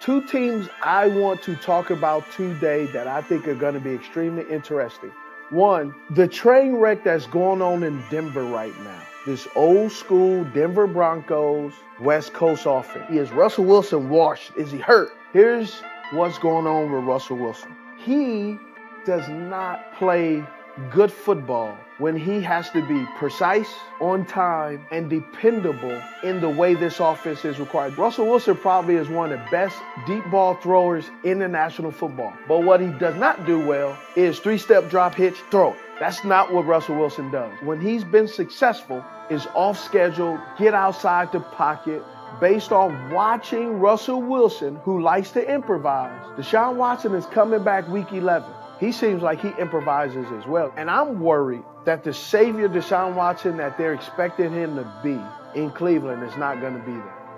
Two teams I want to talk about today that I think are going to be extremely interesting. One, the train wreck that's going on in Denver right now. This old school Denver Broncos West Coast offense. Is Russell Wilson washed? Is he hurt? Here's what's going on with Russell Wilson. He does not play good football when he has to be precise, on time, and dependable in the way this offense is required. Russell Wilson probably is one of the best deep ball throwers in the National Football. But what he does not do well is three step drop hitch, throw. That's not what Russell Wilson does. When he's been successful, is off schedule, get outside the pocket, based on watching Russell Wilson, who likes to improvise. Deshaun Watson is coming back week 11 he seems like he improvises as well. And I'm worried that the savior Deshaun Watson that they're expecting him to be in Cleveland is not going to be there.